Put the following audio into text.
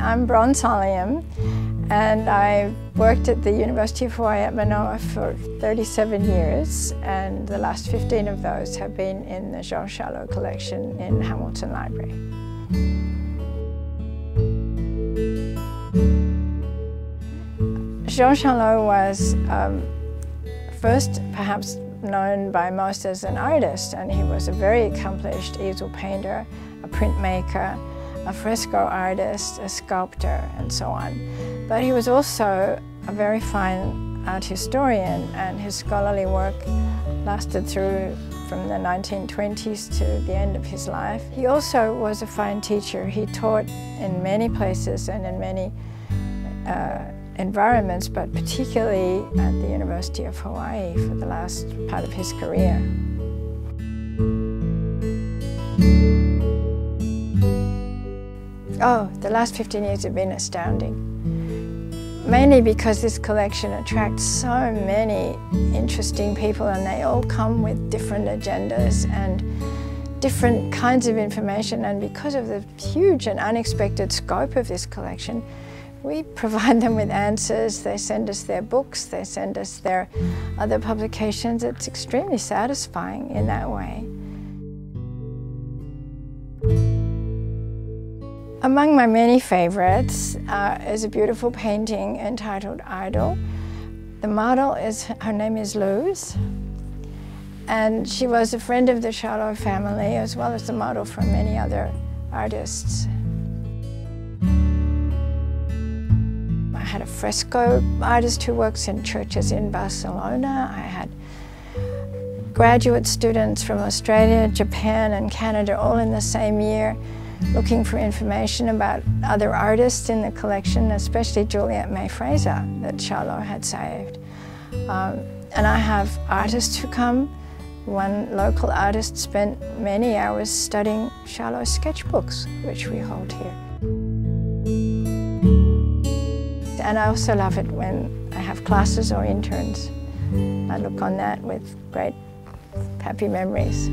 I'm Bron Solyom and I worked at the University of Hawaii at Manoa for 37 years and the last 15 of those have been in the Jean Charlot collection in Hamilton Library. Jean Charlot was um, first perhaps known by most as an artist and he was a very accomplished easel painter, a printmaker, a fresco artist, a sculptor, and so on. But he was also a very fine art historian, and his scholarly work lasted through from the 1920s to the end of his life. He also was a fine teacher. He taught in many places and in many uh, environments, but particularly at the University of Hawaii for the last part of his career. Oh, the last 15 years have been astounding. Mainly because this collection attracts so many interesting people and they all come with different agendas and different kinds of information and because of the huge and unexpected scope of this collection, we provide them with answers, they send us their books, they send us their other publications. It's extremely satisfying in that way. Among my many favorites uh, is a beautiful painting entitled Idol. The model is, her name is Luz, and she was a friend of the Charlot family as well as the model for many other artists. I had a fresco artist who works in churches in Barcelona. I had graduate students from Australia, Japan and Canada all in the same year looking for information about other artists in the collection, especially Juliet May Fraser that Charlot had saved. Um, and I have artists who come. One local artist spent many hours studying Charlot's sketchbooks, which we hold here. And I also love it when I have classes or interns. I look on that with great happy memories.